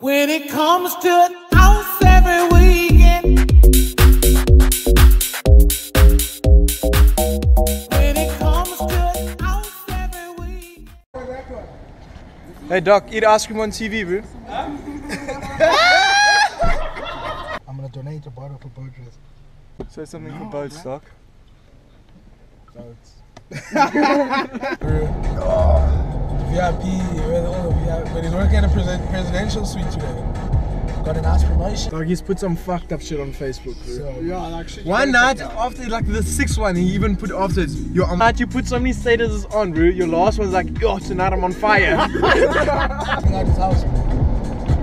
When it comes to house every weekend. When it comes to house every weekend. Hey Doc, eat ice cream on TV, bro. I'm gonna donate a bottle for boat dress. Say something for boats, Doc. Boats. VIP, we're the VIP, but he's working at a presi- presidential suite today. Got an nice promotion. Dog, he's put some fucked up shit on Facebook, bro. So, yeah, like. One night after like the sixth one, he even put after it. Yo, I'm night you put so many statuses on, bro. Your last one's like, yo, tonight I'm on fire. Coming out his house,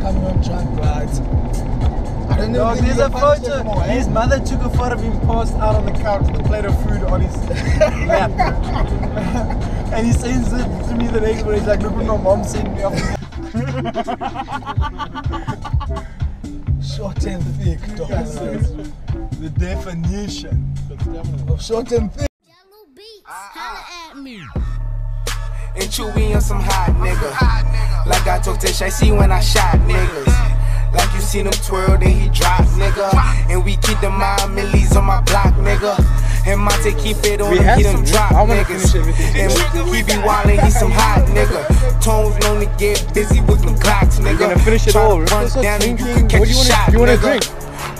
coming home drunk, right? I don't know. Dog, there's a photo. Eh? His mother took a photo of him passed out on the couch with a plate of food on his lap. And he sends it to me the next morning. He's like, look what my mom sent me off. Short and thick, dog. the definition. Of short and thick. Yellow Beats, ah, ah. holla at me. and Chewy on some hot nigga. Like I told Tish, I see when I shot niggas. Like you seen him twirl, then he drop, nigga. And we keep the mind millies on my block, nigga. And Monte keep it on We him, done some, drop niggas. And he be wildin', he some hot nigga. Tones known to get busy with them Glocks, nigga. gonna finish it all. Run down and you can catch What do you a shot, you wanna drink?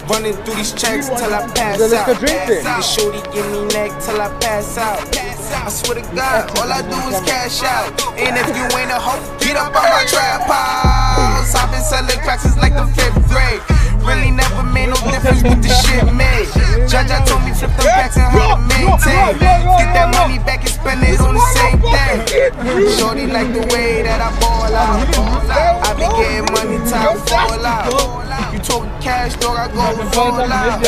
Running through these checks till I pass Then let's out. go drink then. And shorty give me neck till I pass out. I swear to God, all I do is cash out. And if you ain't a hoe, get up on my trap house. I've been selling cracks since like the fifth grade. Really never made no difference with the shit made. Jaja told me flip them backs and how to maintain. Get that money back and spend it on the same thing. Shorty like the way that I ball out. I be getting money, time fall out. You talking cash, dog, I go fall out.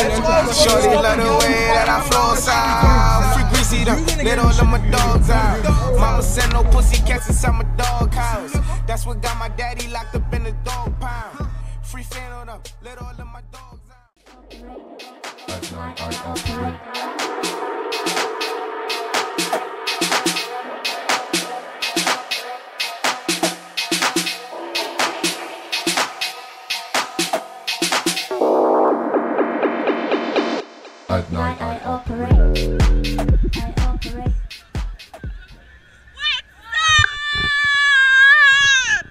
Shorty love the way that I flow out. Free Greezy, them, let all of my dogs out. Mama sent no pussy cats inside my dog house. That's what got my daddy locked up in the dog pound. Free fan on them, let all of my dogs out. At night I operate. I operate.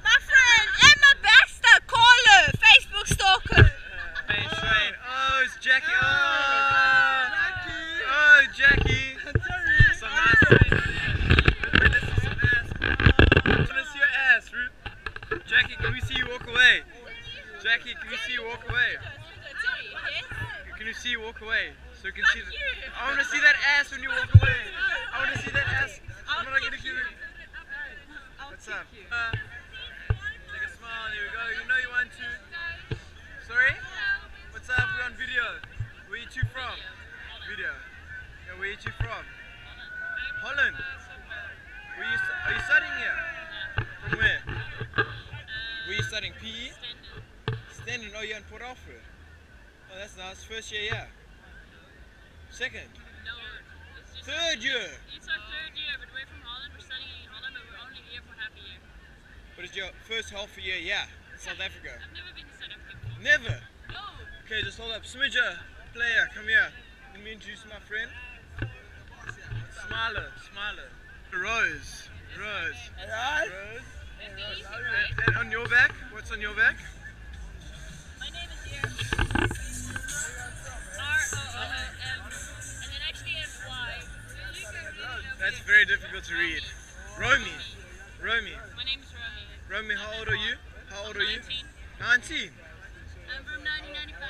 My friend Emma Baxter, caller, Facebook stalker. Hey, Shane. Oh, it's Jackie. Oh, oh Jackie. Some ass. Wait, let's see some ass. I want to see your ass, Ruth. Jackie, can we see you walk away? Jackie, can we see you walk away? Can you see you walk away? So we can see the, I want to see that ass when you walk away. I want to see that ass. I'm not gonna give you. What's up? Uh, take a smile. There we go. You know you want to. Sorry? What's up? We're on video. Where you two from? Video. Yeah, where you two from? Holland. Where you, are you studying here? From where? Where you studying? PE? Standing. Oh, you're in Port Alfred. Oh, that's nice. First year, yeah. Second. Third year. It's our third year, but we're from Holland. We're studying in Holland, but we're only here for half a year. What is your first half a year? Yeah. South Africa. I've never been to South Africa before. Never. No. Okay, just hold up. Smidger, player, come here. Let me introduce my friend. Smiler, Smiler. Rose, Rose. Rose. And, and on your back, what's on your back? That's very difficult to read. Romy. Romy. My name is Romy. Romy, how old are you? How old are you? 19. 19. I'm from 1995.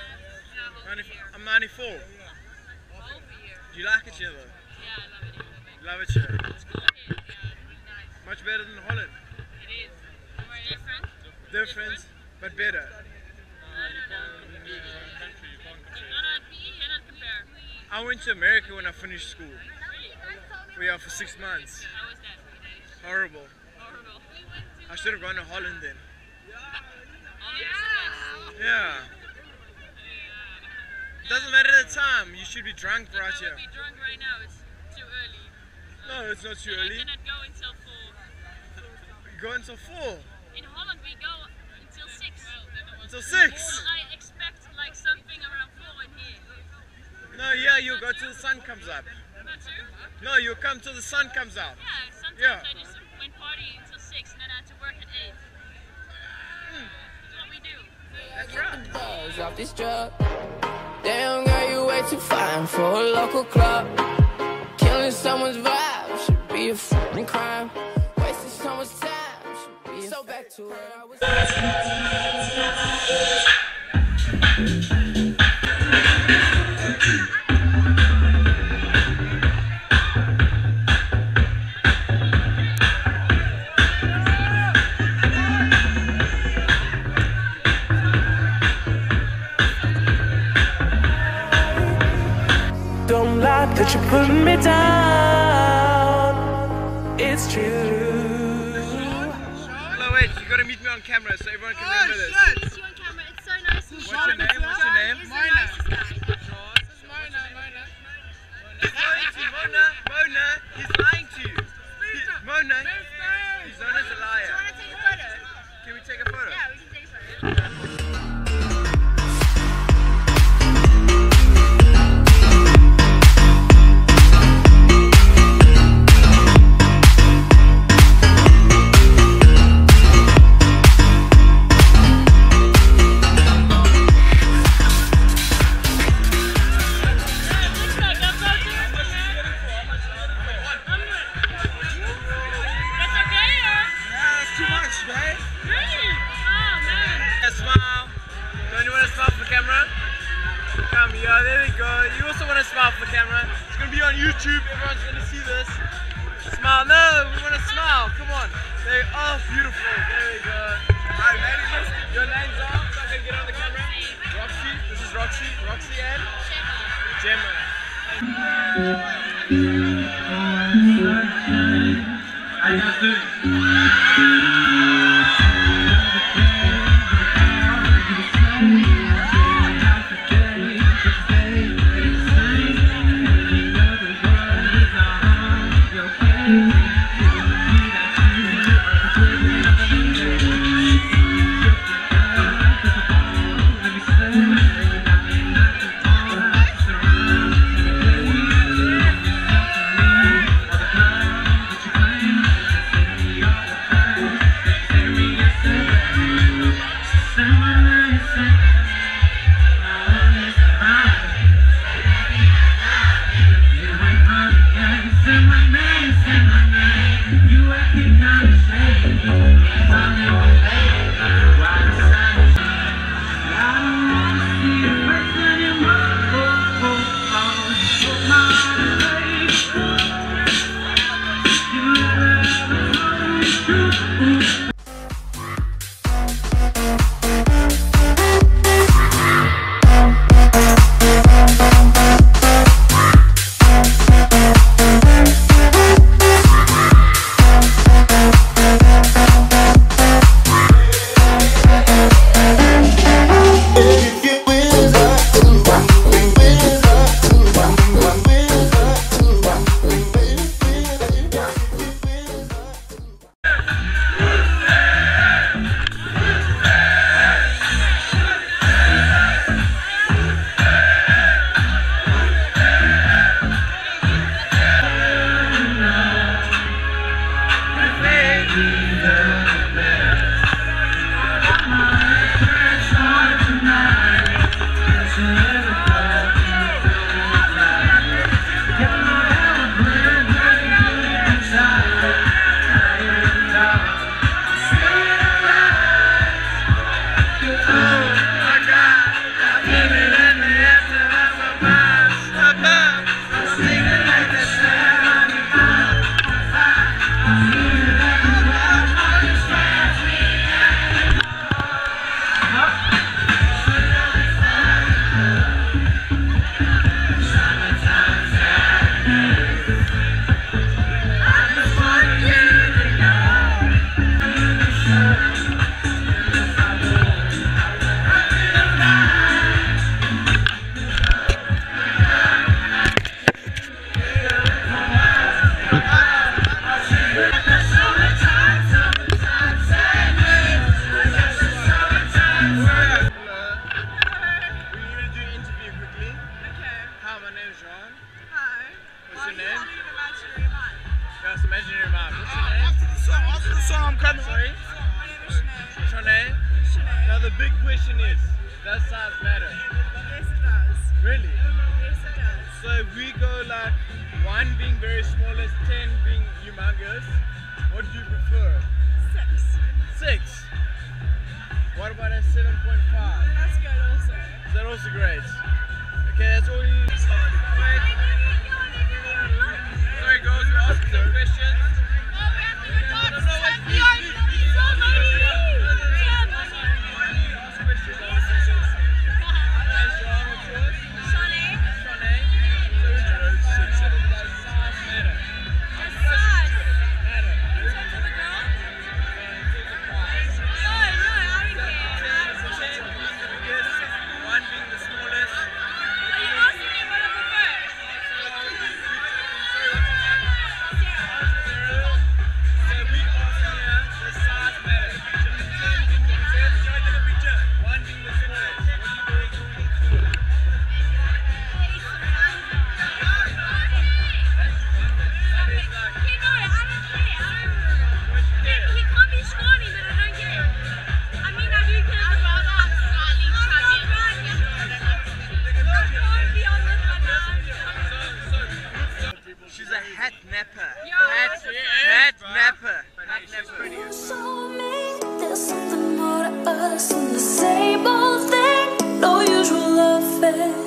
I'm 94. Do you like it here though? Yeah, I love it. here. Love it here. It's cool here. Yeah, it's nice. Much better than Holland. It is. We're different. Different, but better. I went to America when I finished school. We are for six months. How was that? Horrible. Horrible. I should have gone to Holland then. Of Yeah. Doesn't matter the time. You should be drunk right I here. be drunk right now. It's too early. No, it's not too I early. cannot go until 4. You go until four. In Holland, we go until 6. until six. I expect like something around four in here? No, yeah, you'll go till the sun comes up. Not? No, you'll come till the sun comes out. Yeah, sometimes Yeah. I just went partying until six and then I had to work at eight. That's what we do. That's right. buzz off this drug. Damn, girl, you way too fine for a local club. Killing someone's vibe should be a fucking crime. Wasting someone's time should be so back to where I was. Everyone's gonna see this. Smile. No, we want to smile. Come on. They Oh, beautiful. There we go. Alright, ladies. Your names are. So I can get on the camera. Roxy. This is Roxy. Roxy and Gemma. Thank Us than the same old thing. No usual affair.